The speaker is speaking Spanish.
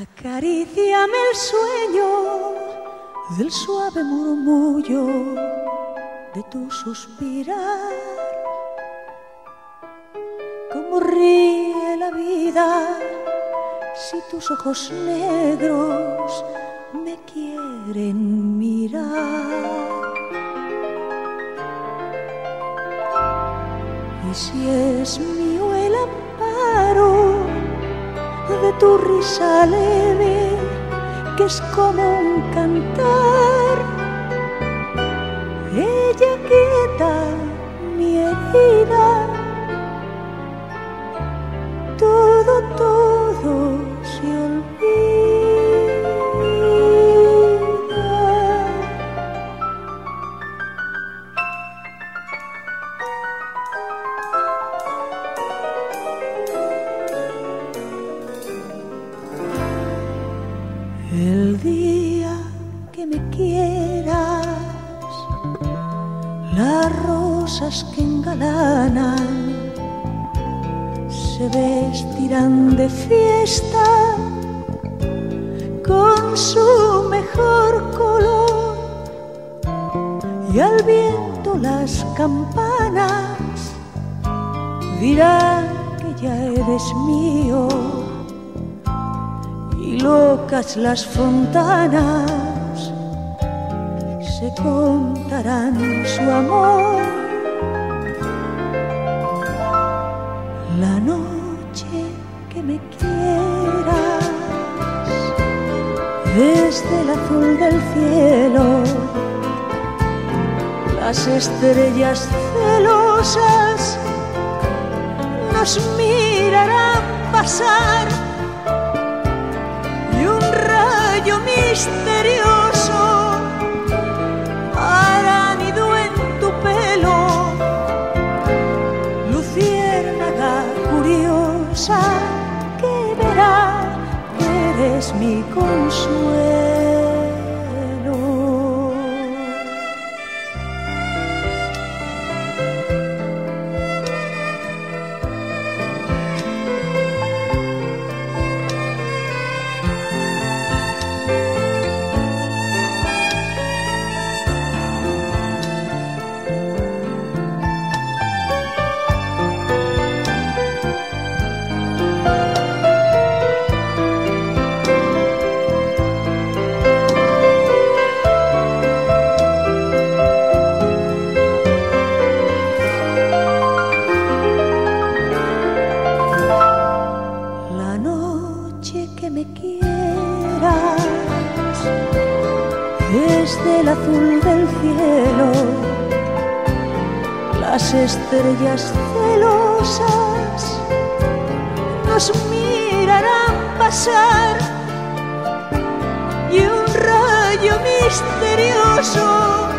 Acaríciame el sueño del suave murmullo de tu suspirar. Como ríe la vida si tus ojos negros me quieren mirar. Y si es tu risa leve, que es como un cantar, El día que me quieras, las rosas que engalanan se vestirán de fiesta con su mejor color. Y al viento las campanas dirán que ya eres mío locas las fontanas se contarán su amor. La noche que me quieras desde el azul del cielo, las estrellas celosas nos mirarán pasar misterioso nido en tu pelo, luciérnaga curiosa que verá que eres mi consuelo. Desde el azul del cielo, las estrellas celosas nos mirarán pasar y un rayo misterioso